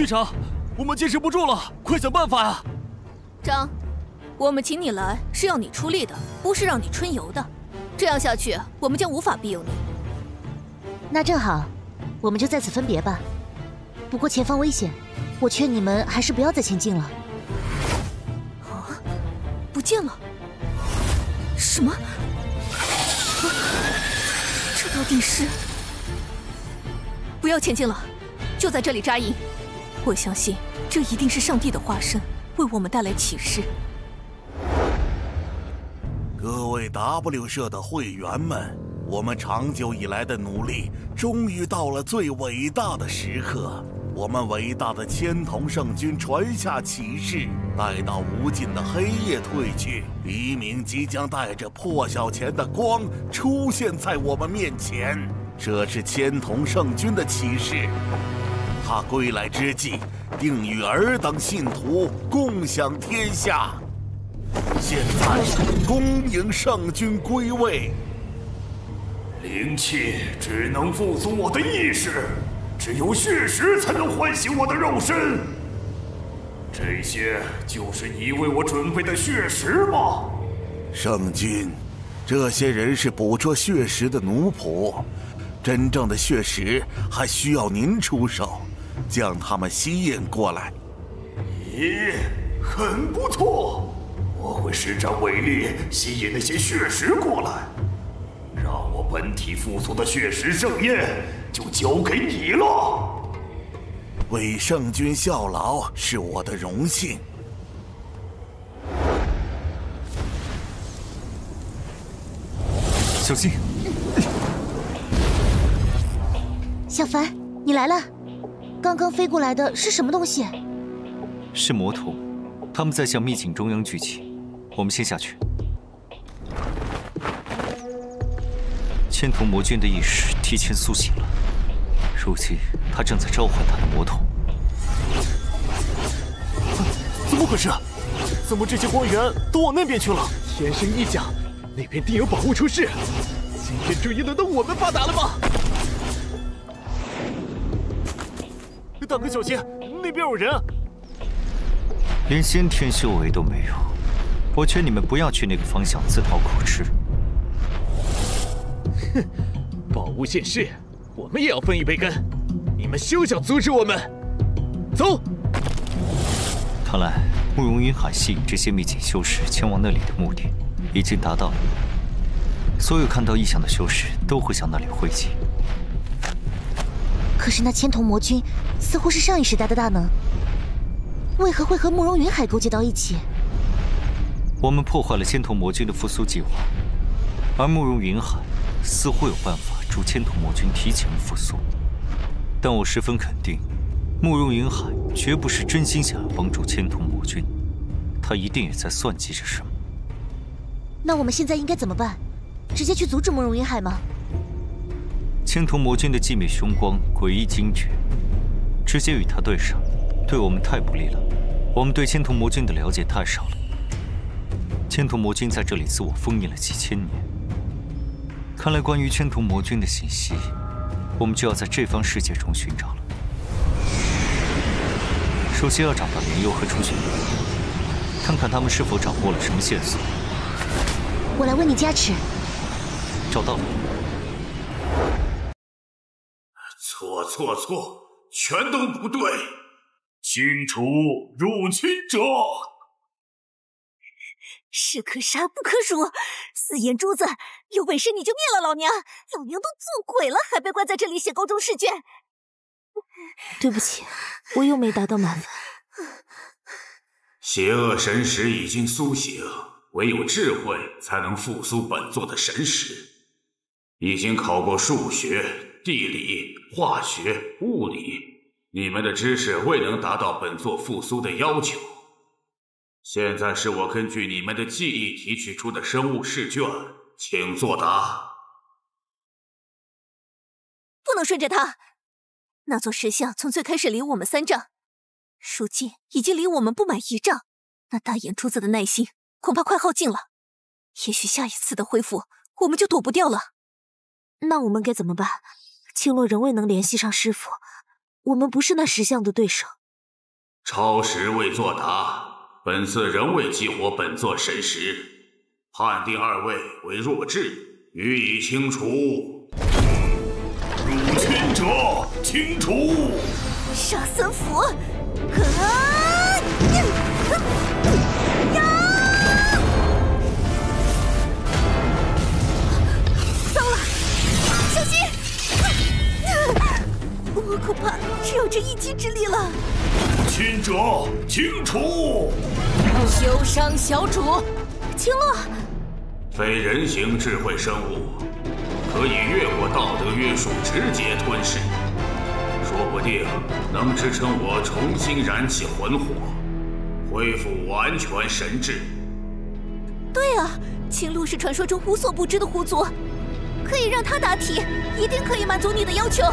队长，我们坚持不住了，快想办法呀！张，我们请你来是要你出力的，不是让你春游的。这样下去，我们将无法庇佑你。那正好，我们就在此分别吧。不过前方危险，我劝你们还是不要再前进了。啊，不见了！什么？这到底是？不要前进了，就在这里扎营。我相信这一定是上帝的化身，为我们带来启示。各位 W 社的会员们，我们长久以来的努力，终于到了最伟大的时刻。我们伟大的千童圣君传下启示，待到无尽的黑夜退去，黎明即将带着破晓前的光出现在我们面前。这是千童圣君的启示，他归来之际，定与尔等信徒共享天下。现在，恭迎圣君归位。灵气只能复苏我的意识。只有血石才能唤醒我的肉身，这些就是你为我准备的血石吗？圣君，这些人是捕捉血石的奴仆，真正的血石还需要您出手，将他们吸引过来。咦，很不错，我会施展伟力吸引那些血石过来，让我本体复苏的血石盛宴。就交给你了。为圣君效劳是我的荣幸。小心！小凡，你来了。刚刚飞过来的是什么东西？是魔童，他们在向秘境中央聚集。我们先下去。千瞳魔君的意识提前苏醒了。如今他正在召唤他的魔童，怎么回事？怎么这些光源都往那边去了？天生异象，那边定有宝物出世。今天终于轮到我们发达了吗？大哥小心，那边有人！连先天修为都没有，我劝你们不要去那个方向自讨苦吃。哼，宝物现世。我们也要分一杯羹，你们休想阻止我们！走。看来慕容云海吸引这些秘境修士前往那里的目的已经达到了。所有看到异象的修士都会向那里汇集。可是那千瞳魔君似乎是上一时代的大能，为何会和慕容云海勾结到一起？我们破坏了千瞳魔君的复苏计划，而慕容云海似乎有办法。助千瞳魔君提前复苏，但我十分肯定，慕容云海绝不是真心想要帮助千瞳魔君，他一定也在算计着什么。那我们现在应该怎么办？直接去阻止慕容云海吗？千瞳魔君的寂灭凶光诡异惊绝，直接与他对上，对我们太不利了。我们对千瞳魔君的了解太少了。千瞳魔君在这里自我封印了几千年。看来，关于千瞳魔君的信息，我们就要在这方世界中寻找了。首先要找到年幼和初雪，看看他们是否掌握了什么线索。我来为你加持。找到了。错错错，全都不对！清除入侵者。是可杀不可辱，四眼珠子，有本事你就灭了老娘！老娘都做鬼了，还被关在这里写高中试卷。对不起，我又没达到满分。邪恶神识已经苏醒，唯有智慧才能复苏本座的神识。已经考过数学、地理、化学、物理，你们的知识未能达到本座复苏的要求。现在是我根据你们的记忆提取出的生物试卷，请作答。不能顺着他，那座石像从最开始离我们三丈，如今已经离我们不满一丈。那大眼珠子的耐心恐怕快耗尽了，也许下一次的恢复我们就躲不掉了。那我们该怎么办？青洛仍未能联系上师傅，我们不是那石像的对手。超时未作答，本次仍未激活本座神识，判定二位为弱智，予以清除。入侵者清除。杀三佛！啊！一击之力了。侵者清除！休伤小主，青洛。非人形智慧生物，可以越过道德约束，直接吞噬。说不定能支撑我重新燃起魂火，恢复完全神智。对啊，青鹿是传说中无所不知的狐族，可以让他答题，一定可以满足你的要求。